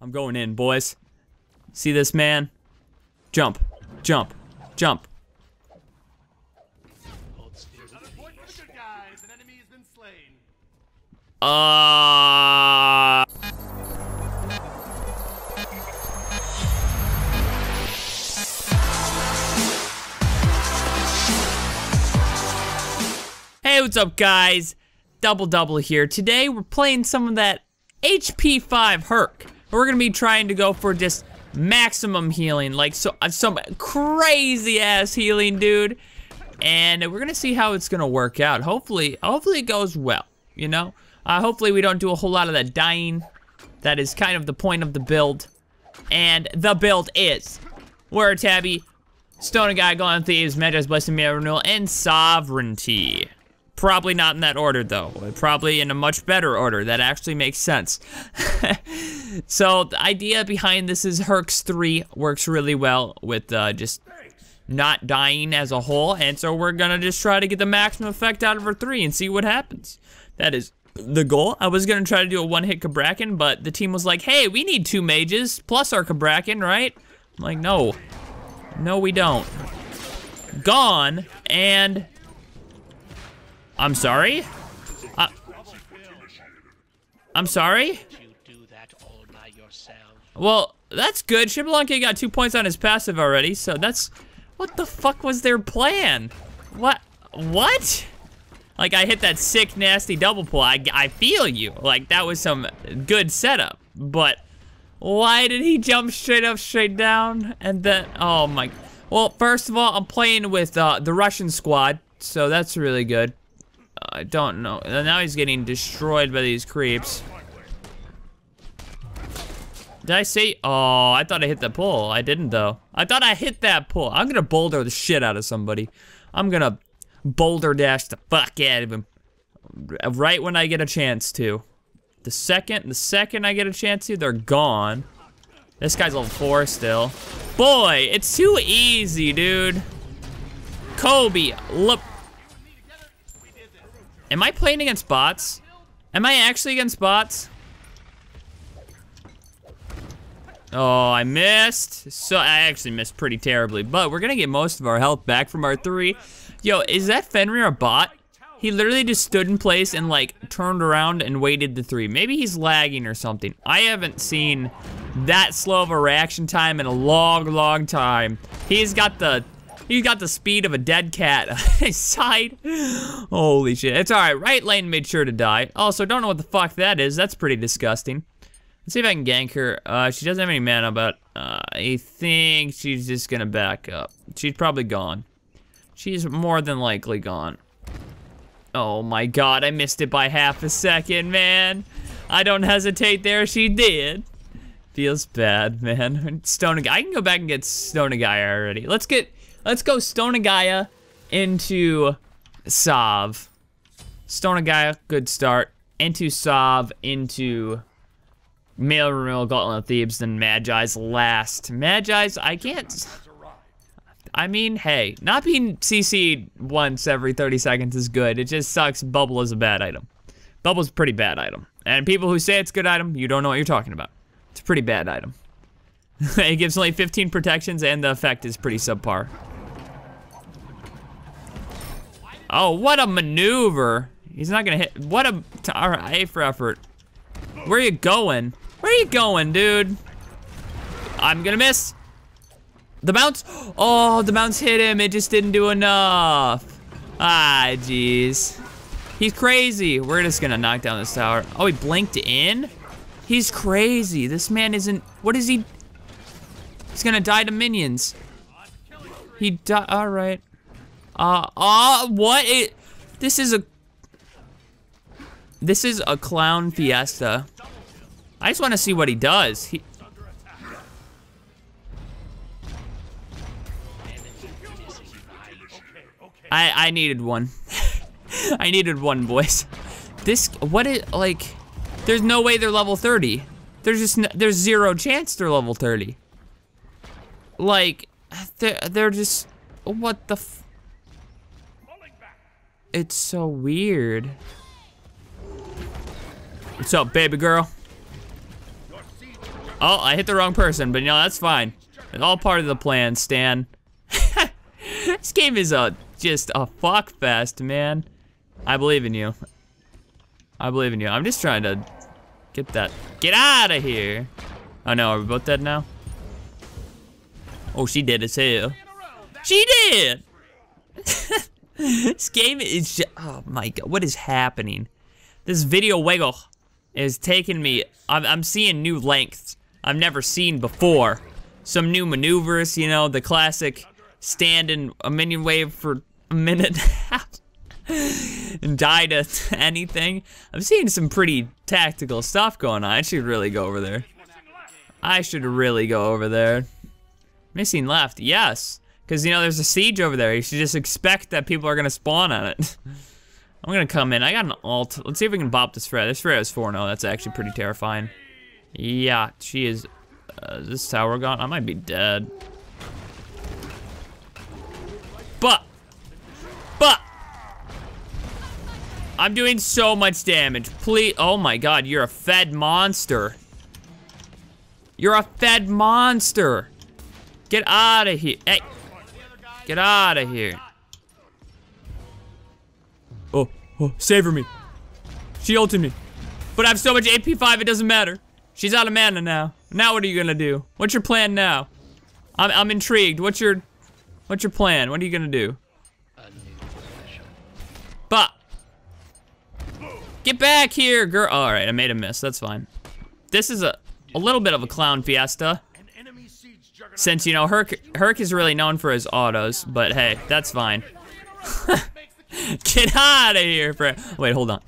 I'm going in, boys. See this man? Jump, jump, jump. Uh. Hey, what's up, guys? Double Double here. Today, we're playing some of that HP 5 Herc. We're gonna be trying to go for just maximum healing, like so, uh, some crazy ass healing, dude. And we're gonna see how it's gonna work out. Hopefully, hopefully it goes well, you know? Uh, hopefully we don't do a whole lot of that dying. That is kind of the point of the build. And the build is Warrior Tabi, Stone of Gaia, Golden Thieves, Magi's Blessing, Mirror Renewal, and Sovereignty. Probably not in that order though. Probably in a much better order. That actually makes sense. so the idea behind this is Herc's 3 works really well with uh, just not dying as a whole. And so we're gonna just try to get the maximum effect out of her 3 and see what happens. That is the goal. I was gonna try to do a one-hit Cabrakan, but the team was like, hey, we need two mages plus our Cabrakan, right? I'm like, no. No, we don't. Gone, and I'm sorry? Uh, I'm sorry? Well, that's good. Xbalanque got two points on his passive already, so that's... What the fuck was their plan? What? What? Like, I hit that sick, nasty double pull. I, I feel you. Like, that was some good setup. But why did he jump straight up, straight down? And then, oh my... Well, first of all, I'm playing with uh, the Russian squad, so that's really good. I don't know. Now he's getting destroyed by these creeps. Did I say? Oh, I thought I hit the pole. I didn't though. I thought I hit that pole. I'm gonna boulder the shit out of somebody. I'm gonna boulder dash the fuck out of him. Right when I get a chance to. The second, the second I get a chance to, they're gone. This guy's level four still. Boy, it's too easy, dude. Kobe, look. Am I playing against bots? Am I actually against bots? Oh, I missed. So I actually missed pretty terribly, but we're gonna get most of our health back from our three. Yo, is that Fenrir a bot? He literally just stood in place and like turned around and waited the three. Maybe he's lagging or something. I haven't seen that slow of a reaction time in a long, long time. He's got the He's got the speed of a dead cat his side. Holy shit. It's alright. Right lane made sure to die. Also, don't know what the fuck that is. That's pretty disgusting. Let's see if I can gank her. Uh, she doesn't have any mana, but uh, I think she's just gonna back up. She's probably gone. She's more than likely gone. Oh my god, I missed it by half a second, man. I don't hesitate there, she did. Feels bad, man. Stone I can go back and get Stone Guy already. Let's get Let's go Stone of Gaia into Sov. Stone of Gaia, good start. Into Sov, into Mail Renewal, Gauntlet of Thebes, then Magi's last. Magi's, I can't... I mean, hey, not being CC'd once every 30 seconds is good. It just sucks Bubble is a bad item. Bubble's a pretty bad item. And people who say it's a good item, you don't know what you're talking about. It's a pretty bad item. it gives only 15 protections and the effect is pretty subpar. Oh, what a maneuver. He's not gonna hit, what a, all right, A for effort. Where are you going? Where are you going, dude? I'm gonna miss. The bounce, oh, the bounce hit him. It just didn't do enough. Ah, jeez. He's crazy. We're just gonna knock down this tower. Oh, he blinked in? He's crazy. This man isn't, what is he? He's gonna die to minions. He died, all Uh, uh, what? It, this is a, this is a clown fiesta. I just want to see what he does. He, I, I needed one. I needed one, boys. This, what is, like, there's no way they're level 30. There's just, there's zero chance they're level 30. Like, they're, they're just, what the it's so weird. What's up, baby girl? Oh, I hit the wrong person, but you know, that's fine. It's all part of the plan, Stan. this game is a just a fuck fest, man. I believe in you. I believe in you. I'm just trying to get that. Get out of here. Oh no, are we both dead now? Oh, she did as hell. She did! this game is just, oh my god, what is happening? This video wiggle is taking me, I'm, I'm seeing new lengths I've never seen before. Some new maneuvers, you know, the classic stand in a minion wave for a minute and a half and die to anything. I'm seeing some pretty tactical stuff going on. I should really go over there. I should really go over there. Missing left, yes. Because, you know, there's a siege over there. You should just expect that people are going to spawn on it. I'm going to come in. I got an alt. Let's see if we can bop this Freya. This Freya is 4-0. That's actually pretty terrifying. Yeah, she is. Uh, is this tower gone? I might be dead. But. But. I'm doing so much damage. Please. Oh my god, you're a fed monster. You're a fed monster. Get out of here. Hey. Get out of here. Oh, oh, savor me. She ulted me. But I have so much HP 5 it doesn't matter. She's out of mana now. Now what are you gonna do? What's your plan now? I'm, I'm intrigued. What's your, what's your plan? What are you gonna do? But. Get back here, girl. All right, I made a miss. That's fine. This is a, a little bit of a clown fiesta. Since, you know, Herc, Herc is really known for his autos, but hey, that's fine. Get out of here, bro. Wait, hold on.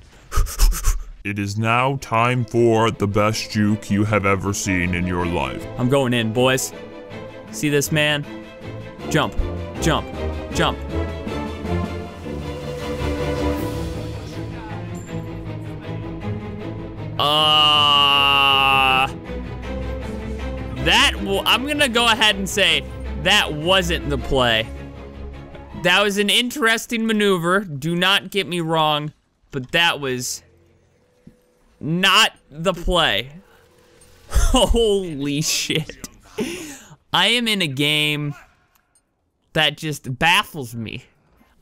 It is now time for the best juke you have ever seen in your life. I'm going in, boys. See this man? Jump, jump, jump. Uh, I'm gonna go ahead and say that wasn't the play. That was an interesting maneuver, do not get me wrong, but that was not the play. Holy shit. I am in a game that just baffles me.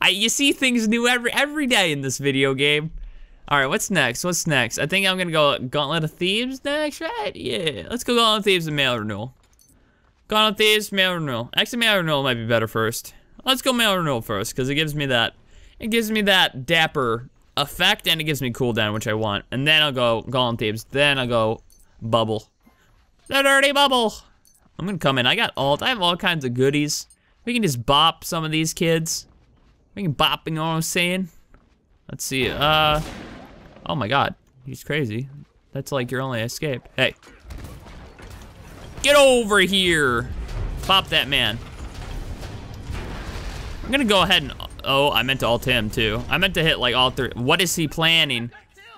I you see things new every every day in this video game. All right, what's next? What's next? I think I'm gonna go Gauntlet of Thieves next, right? Yeah, let's go Gauntlet of Thieves and Mail Renewal. Gauntlet of Thieves, Mail Renewal. Actually, Mail Renewal might be better first. Let's go Mail Renewal first, because it gives me that, it gives me that dapper effect, and it gives me cooldown, which I want. And then I'll go Golem Thieves. Then I'll go Bubble. The dirty bubble. I'm gonna come in. I got alt. I have all kinds of goodies. We can just bop some of these kids. We can bop, you know what I'm saying? Let's see. Uh. Oh my god. He's crazy. That's like your only escape. Hey. Get over here. Pop that man. I'm gonna go ahead and Oh, I meant to alt him too. I meant to hit like all three. What is he planning?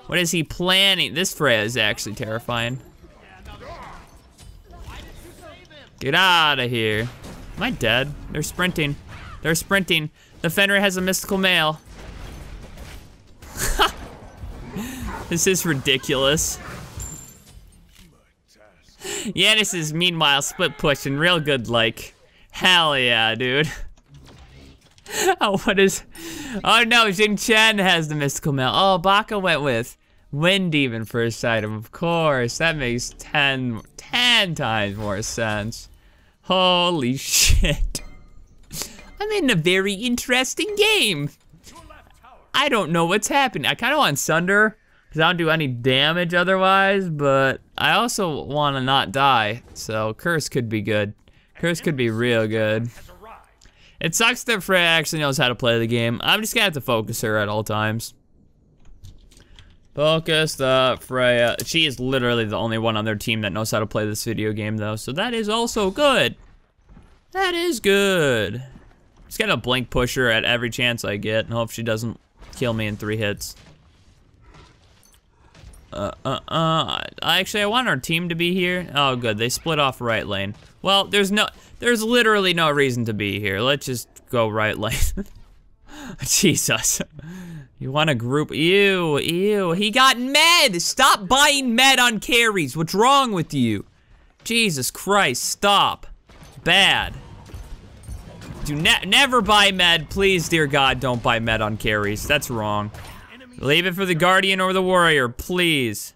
What is he planning? This Freya is actually terrifying. Get out of here. Am I dead? They're sprinting. They're sprinting. The Fenrir has a mystical mail. this is ridiculous. Yanis is meanwhile split pushing real good like. Hell yeah, dude. oh, what is... Oh no, Jing Chen has the mystical mail. Oh, Baka went with Wind Demon first item, of course. That makes 10, 10 times more sense. Holy shit. I'm in a very interesting game. I don't know what's happening. I kind of want Sunder, because I don't do any damage otherwise, but I also want to not die, so Curse could be good. Curse could be real good. It sucks that Freya actually knows how to play the game. I'm just gonna have to focus her at all times. Focus the Freya. She is literally the only one on their team that knows how to play this video game though, so that is also good. That is good. Just gonna blink push her at every chance I get and hope she doesn't kill me in three hits. Uh, uh, uh, actually I want our team to be here. Oh good, they split off right lane. Well, there's no, there's literally no reason to be here. Let's just go right lane. Jesus. You want a group? Ew, ew. He got med. Stop buying med on carries. What's wrong with you? Jesus Christ, stop. Bad. Do ne never buy med. Please, dear God, don't buy med on carries. That's wrong. Leave it for the Guardian or the Warrior, please.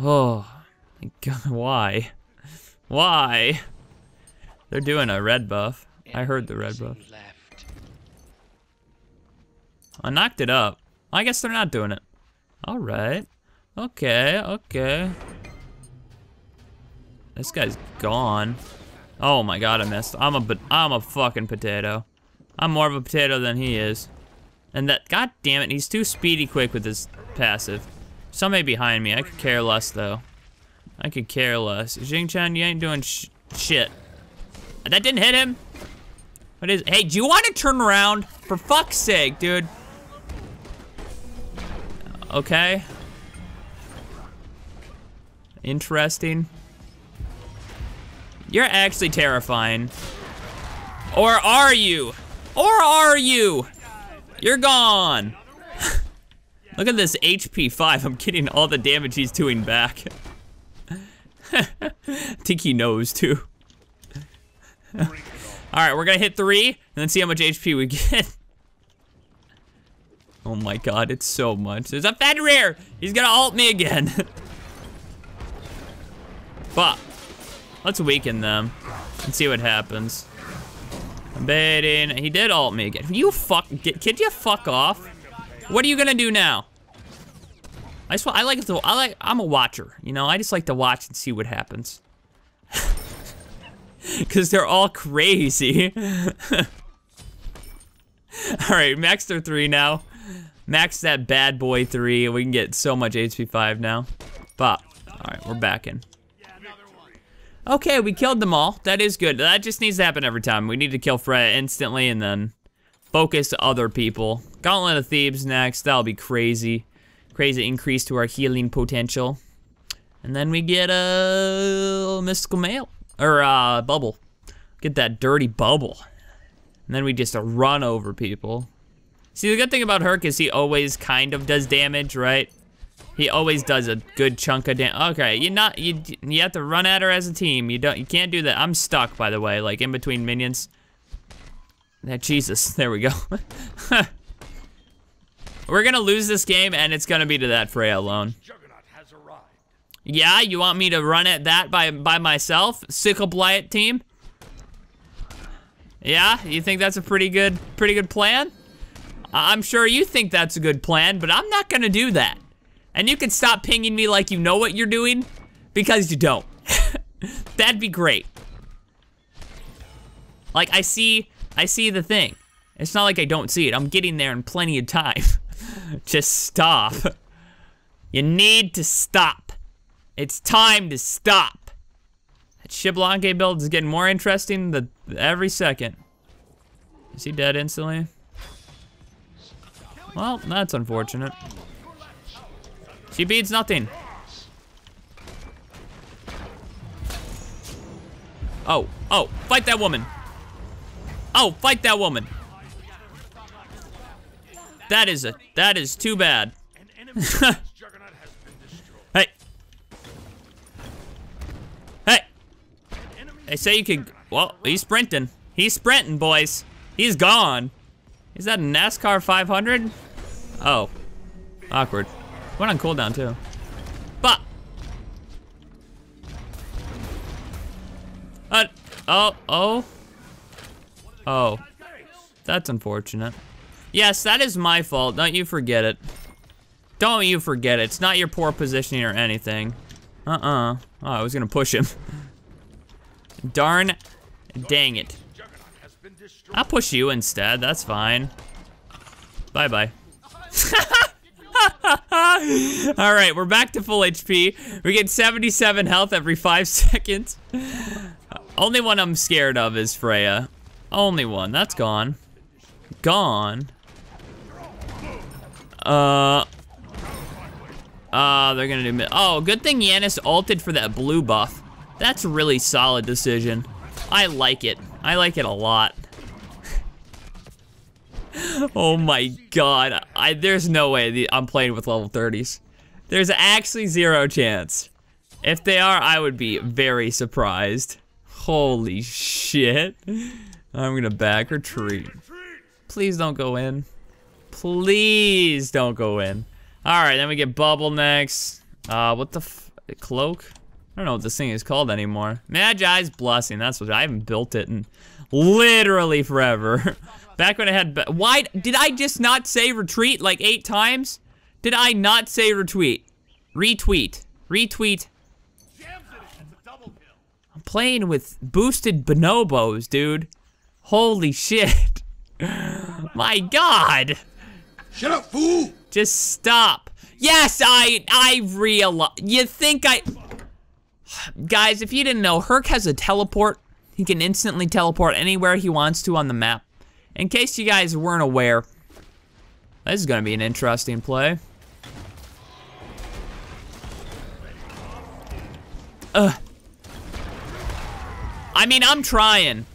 Oh, my God, why? Why? They're doing a red buff. I heard the red buff. I knocked it up. I guess they're not doing it. All right. Okay, okay. This guy's gone. Oh my god, I missed. I'm a, I'm a fucking potato. I'm more of a potato than he is. And that, god damn it, he's too speedy quick with his passive. Somebody behind me, I could care less though. I could care less. Jing Chen, you ain't doing sh shit. That didn't hit him. What is, hey, do you want to turn around? For fuck's sake, dude. Okay. Interesting. You're actually terrifying. Or are you? Or are you? You're gone. Look at this HP 5. I'm getting all the damage he's doing back. I think he knows too. Alright, we're gonna hit three and then see how much HP we get. oh my god, it's so much. There's a Fenrir! He's gonna ult me again. but let's weaken them and see what happens. Baiting. He did alt me again. You fuck, get, could you fuck off? What are you gonna do now? I just I like to, I like, I'm a watcher, you know? I just like to watch and see what happens. Cause they're all crazy. all right, max their three now. Max that bad boy three. We can get so much HP five now. But, all right, we're back in. Okay, we killed them all. That is good. That just needs to happen every time. We need to kill Freya instantly and then focus other people. Gauntlet of Thebes next. That'll be crazy. Crazy increase to our healing potential. And then we get a mystical mail. Or uh, bubble. Get that dirty bubble. And then we just run over people. See, the good thing about Herc is he always kind of does damage, right? He always does a good chunk of damage. Okay, you not you you have to run at her as a team. You don't you can't do that. I'm stuck by the way, like in between minions. That Jesus, there we go. We're gonna lose this game and it's gonna be to that Freya alone. Yeah, you want me to run at that by by myself? Sickle Blight team? Yeah, you think that's a pretty good pretty good plan? I'm sure you think that's a good plan, but I'm not gonna do that. And you can stop pinging me like you know what you're doing, because you don't. That'd be great. Like, I see, I see the thing. It's not like I don't see it. I'm getting there in plenty of time. Just stop. You need to stop. It's time to stop. That Xbalanque build is getting more interesting the, every second. Is he dead instantly? Well, that's unfortunate. She beats nothing. Oh, oh, fight that woman. Oh, fight that woman. That is a, that is too bad. hey. Hey. They say you could, well, he's sprinting. He's sprinting, boys. He's gone. Is that a NASCAR 500? Oh, awkward. Went on cooldown too. But. Uh, oh, oh. Oh. That's unfortunate. Yes, that is my fault. Don't you forget it. Don't you forget it. It's not your poor positioning or anything. Uh-uh. Oh, I was gonna push him. Darn. Dang it. I'll push you instead. That's fine. Bye-bye. All right, we're back to full HP. We get 77 health every five seconds. Only one I'm scared of is Freya. Only one, that's gone. Gone. Uh. Uh, they're gonna do, oh, good thing Yanis ulted for that blue buff. That's a really solid decision. I like it. I like it a lot. Oh my god. I there's no way I'm playing with level 30s. There's actually zero chance. If they are, I would be very surprised. Holy shit. I'm gonna back retreat. Please don't go in. Please don't go in. All right, then we get bubble next. Uh, what the cloak? I don't know what this thing is called anymore. Magi's blessing. That's what I haven't built it in literally forever. Back when I had, why did I just not say retreat like eight times? Did I not say retweet? Retweet, retweet. I'm playing with boosted bonobos, dude. Holy shit. My God. Shut up, fool! Just stop. Yes, I I realize. You think I? Guys, if you didn't know, Herc has a teleport. He can instantly teleport anywhere he wants to on the map. In case you guys weren't aware, this is gonna be an interesting play. Ugh. I mean, I'm trying.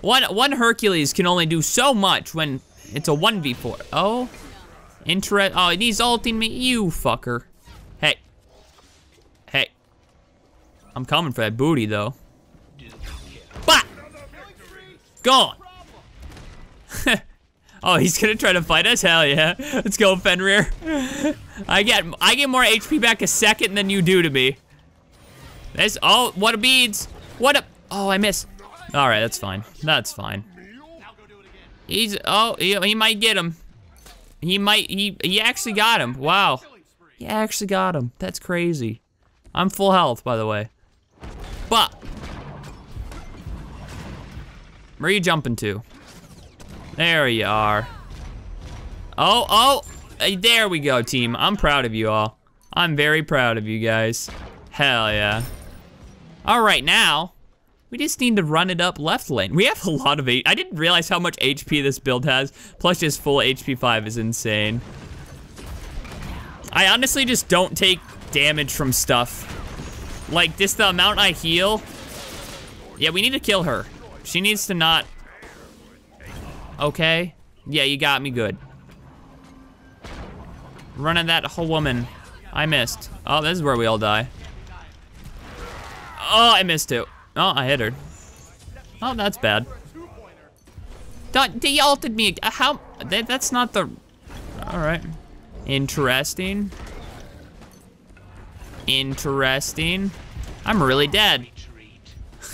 One one Hercules can only do so much when it's a 1v4. Oh. Interest. Oh, he's ulting me. You fucker. Hey. Hey. I'm coming for that booty, though. Bah! Gone. Oh, he's gonna try to fight us? Hell yeah. Let's go, Fenrir. I get I get more HP back a second than you do to me. This, oh, what a beads. What a, oh, I missed. All right, that's fine. That's fine. He's, oh, he, he might get him. He might, he, he actually got him. Wow. He actually got him. That's crazy. I'm full health, by the way. But. Where are you jumping to? There you are. Oh, oh, hey, there we go, team. I'm proud of you all. I'm very proud of you guys. Hell yeah. All right, now, we just need to run it up left lane. We have a lot of I didn't realize how much HP this build has. Plus just full HP 5 is insane. I honestly just don't take damage from stuff. Like, just the amount I heal. Yeah, we need to kill her. She needs to not... Okay. Yeah, you got me good. Running that whole woman. I missed. Oh, this is where we all die. Oh, I missed it. Oh, I hit her. Oh, that's bad. They ulted me. Uh, how? That, that's not the. All right. Interesting. Interesting. I'm really dead.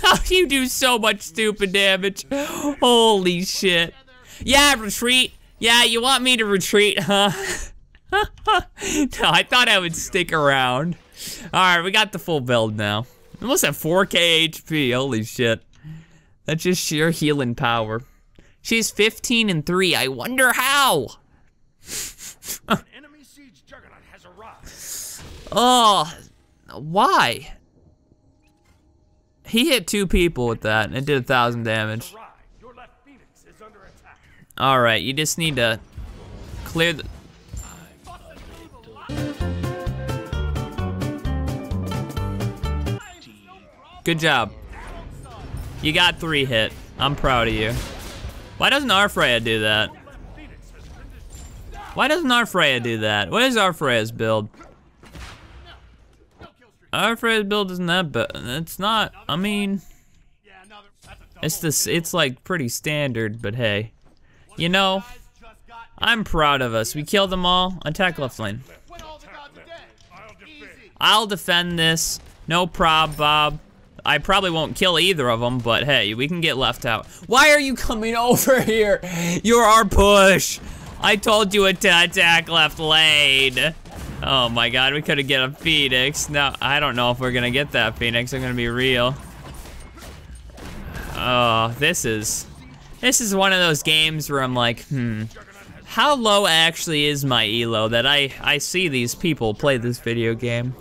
How you do so much stupid damage? Holy shit. Yeah, retreat. Yeah, you want me to retreat, huh? no, I thought I would stick around. All right, we got the full build now. Almost at 4k HP, holy shit. That's just sheer healing power. She's 15 and 3, I wonder how? oh, why? He hit two people with that, and it did a thousand damage. All right, you just need to clear the... Good job. You got three hit. I'm proud of you. Why doesn't our Freya do that? Why doesn't our Freya do that? What is our Freya's build? Our Freya's build isn't that bad. It's not, I mean... It's this, it's like pretty standard, but hey. You know, I'm proud of us. We killed them all. Attack left lane. I'll defend this. No prob, Bob. I probably won't kill either of them, but hey, we can get left out. Why are you coming over here? You're our push. I told you to attack left lane. Oh my god, we could have get a Phoenix. No, I don't know if we're gonna get that Phoenix. I'm gonna be real. Oh, this is... This is one of those games where I'm like, hmm. How low actually is my elo that I, I see these people play this video game?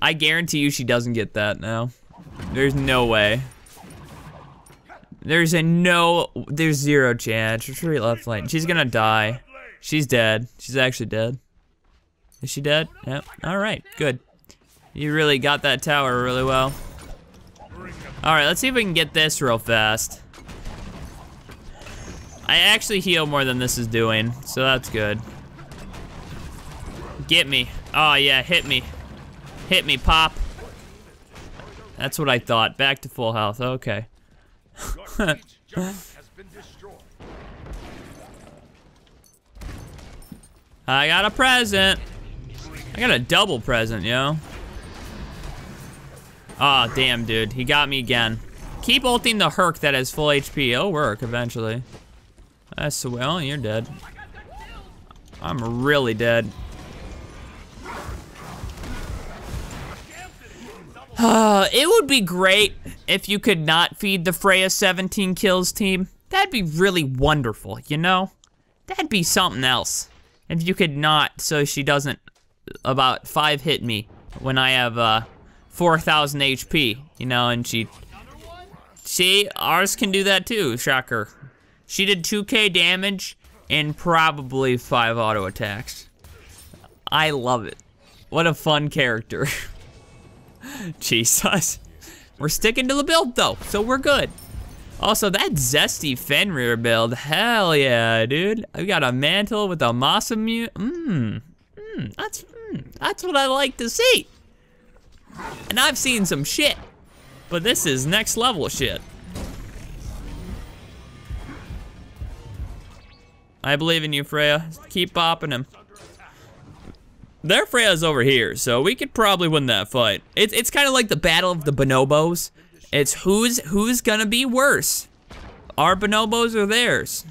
I guarantee you she doesn't get that now. There's no way. There's a no, there's zero chance. Retreat left lane. She's gonna die. She's dead. She's actually dead. Is she dead? Yep. All right, good. You really got that tower really well. All right, let's see if we can get this real fast. I actually heal more than this is doing, so that's good. Get me. Oh yeah, hit me. Hit me, Pop. That's what I thought. Back to full health. Okay. I got a present. I got a double present, yo. Oh, damn, dude. He got me again. Keep ulting the Herc that has full HP. It'll work eventually. That's well, you're dead. I'm really dead. Uh, it would be great if you could not feed the Freya 17 kills team. That'd be really wonderful, you know? That'd be something else. If you could not, so she doesn't about five hit me when I have uh, 4,000 HP, you know, and she... See, ours can do that too, shocker. She did 2k damage and probably five auto attacks. I love it. What a fun character. Jesus. We're sticking to the build though, so we're good. Also, that zesty Fenrir build, hell yeah, dude. We got a mantle with a Masamune. Mmm, mmm, that's, mm, that's what I like to see. And I've seen some shit, but this is next level shit. I believe in you, Freya. Keep bopping him. Their Freya's over here, so we could probably win that fight. It's it's kind of like the battle of the bonobos. It's who's who's gonna be worse. Our bonobos or theirs?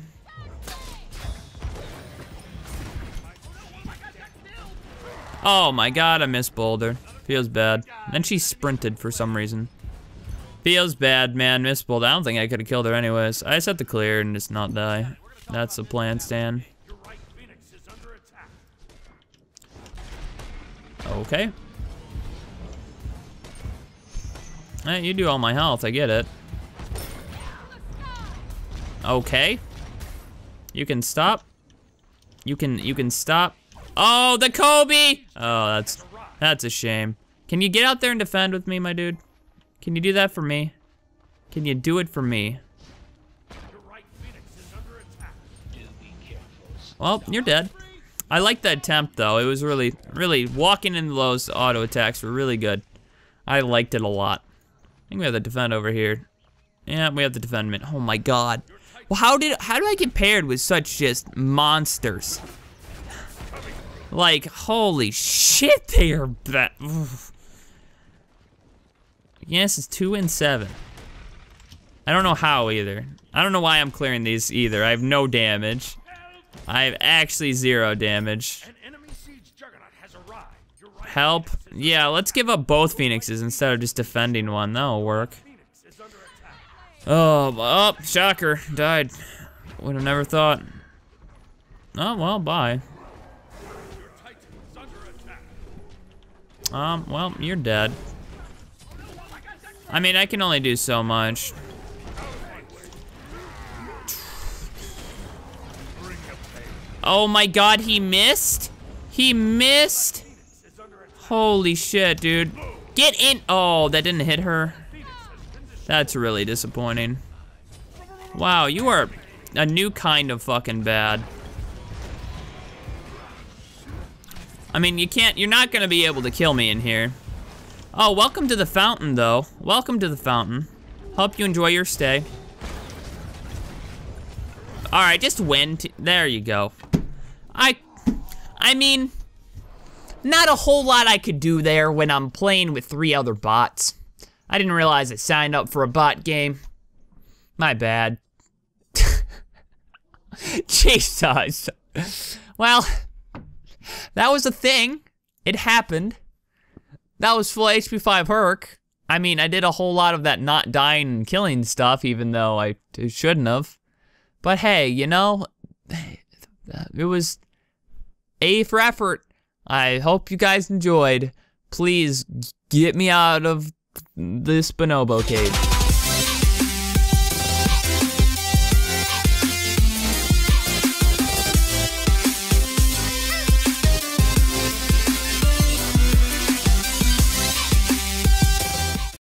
Oh my god, I missed Boulder. Feels bad. Then she sprinted for some reason. Feels bad, man. Miss Boulder. I don't think I could have killed her anyways. I just have to clear and just not die. That's the plan, Stan. Okay. Hey, you do all my health, I get it. Okay. You can stop. You can you can stop. Oh, the Kobe! Oh, that's that's a shame. Can you get out there and defend with me, my dude? Can you do that for me? Can you do it for me? Well, you're dead. I like that attempt though. It was really, really, walking into those auto attacks were really good. I liked it a lot. I think we have the defend over here. Yeah, we have the defendment. Oh my god. Well, how did, how do I get paired with such just monsters? Like, holy shit, they are bad. Yes, it's two and seven. I don't know how either. I don't know why I'm clearing these either. I have no damage. I have actually zero damage. Help. Yeah, let's give up both phoenixes instead of just defending one. That'll work. Oh, oh, shocker. Died. Would have never thought. Oh, well, bye. Um, well, you're dead. I mean, I can only do so much. Oh my god, he missed? He missed? Holy shit, dude. Get in. Oh, that didn't hit her. That's really disappointing. Wow, you are a new kind of fucking bad. I mean, you can't, you're not gonna be able to kill me in here. Oh, welcome to the fountain, though. Welcome to the fountain. Hope you enjoy your stay. All right, just win. there you go. I, I mean, not a whole lot I could do there when I'm playing with three other bots. I didn't realize I signed up for a bot game. My bad. Jesus. Well, that was a thing. It happened. That was full HP 5 Herc. I mean, I did a whole lot of that not dying and killing stuff, even though I shouldn't have. But hey, you know, Uh, it was A for effort. I hope you guys enjoyed. Please get me out of this bonobo cage.